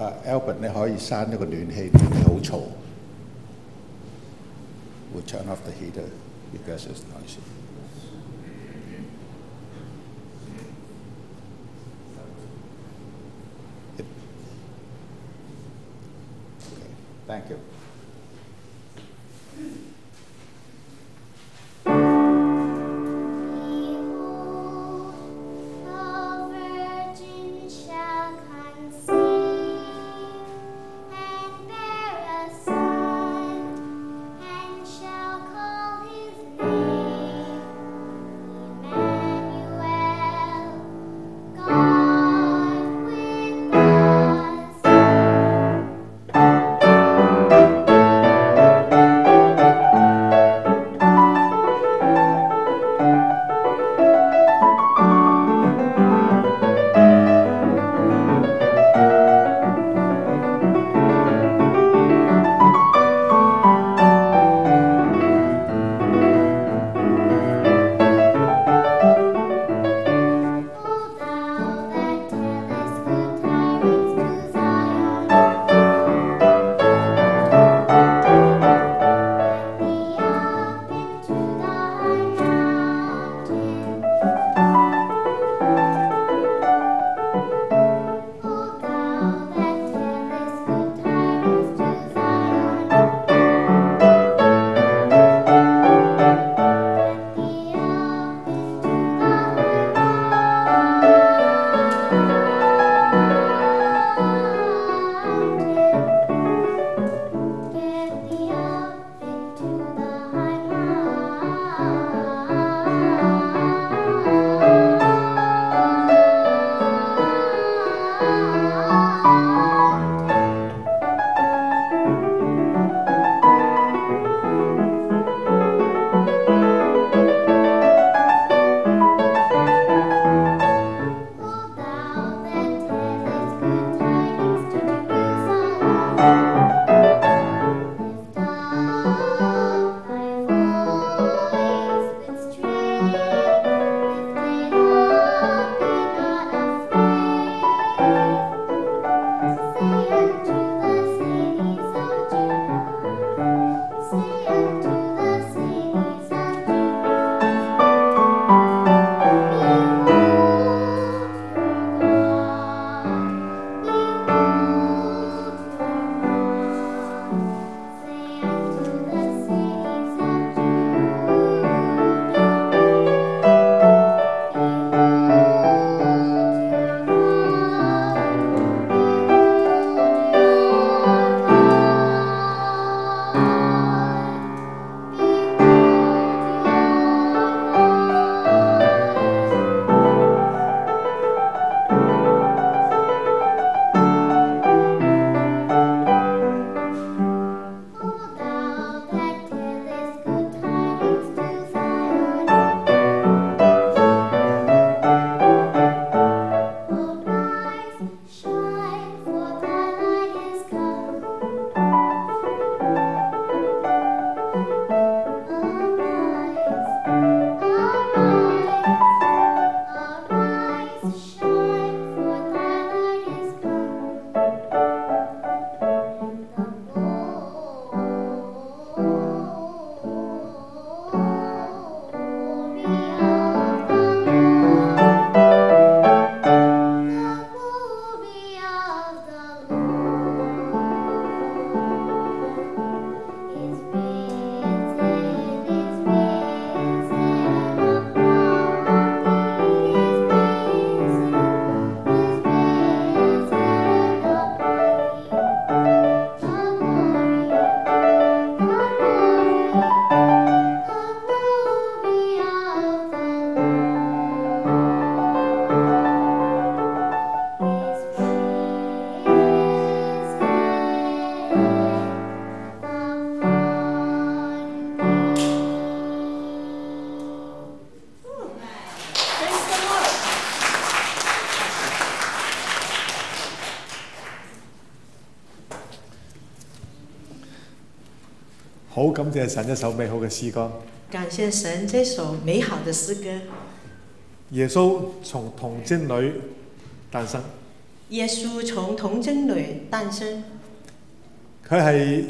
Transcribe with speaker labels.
Speaker 1: 啊 Albert，你可以閂咗個暖氣，好嘈。We'll turn off the heater because it's noisy. Thank you.
Speaker 2: 好感謝神一首美好嘅詩歌。
Speaker 3: 感謝神這首美好的詩歌。
Speaker 2: 耶穌從童貞女誕生，
Speaker 3: 耶穌從童貞女誕生，
Speaker 2: 佢係